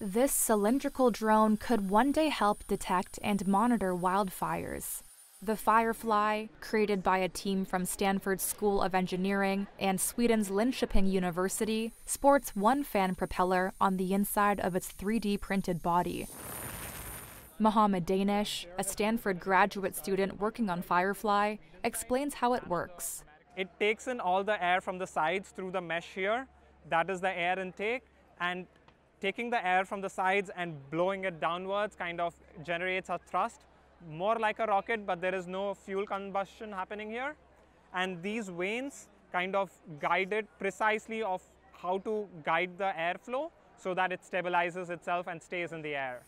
This cylindrical drone could one day help detect and monitor wildfires. The Firefly, created by a team from Stanford's School of Engineering and Sweden's Linköping University, sports one fan propeller on the inside of its 3D printed body. Mohammed Danish, a Stanford graduate student working on Firefly, explains how it works. It takes in all the air from the sides through the mesh here. That is the air intake. And taking the air from the sides and blowing it downwards kind of generates a thrust, more like a rocket, but there is no fuel combustion happening here. And these vanes kind of guide it precisely of how to guide the airflow so that it stabilizes itself and stays in the air.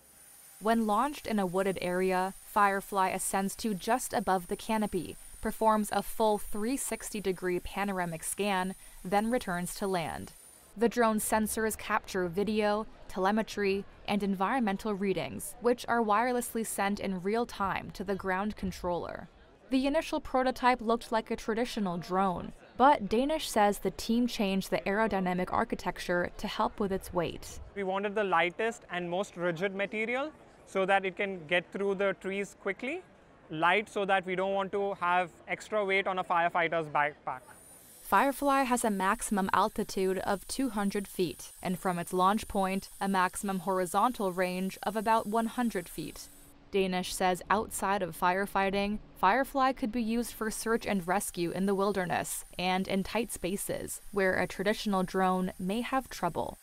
When launched in a wooded area, Firefly ascends to just above the canopy, performs a full 360 degree panoramic scan, then returns to land. The drone's sensors capture video, telemetry, and environmental readings, which are wirelessly sent in real time to the ground controller. The initial prototype looked like a traditional drone, but Danish says the team changed the aerodynamic architecture to help with its weight. We wanted the lightest and most rigid material so that it can get through the trees quickly. Light so that we don't want to have extra weight on a firefighter's backpack. Firefly has a maximum altitude of 200 feet, and from its launch point, a maximum horizontal range of about 100 feet. Danish says outside of firefighting, Firefly could be used for search and rescue in the wilderness and in tight spaces where a traditional drone may have trouble.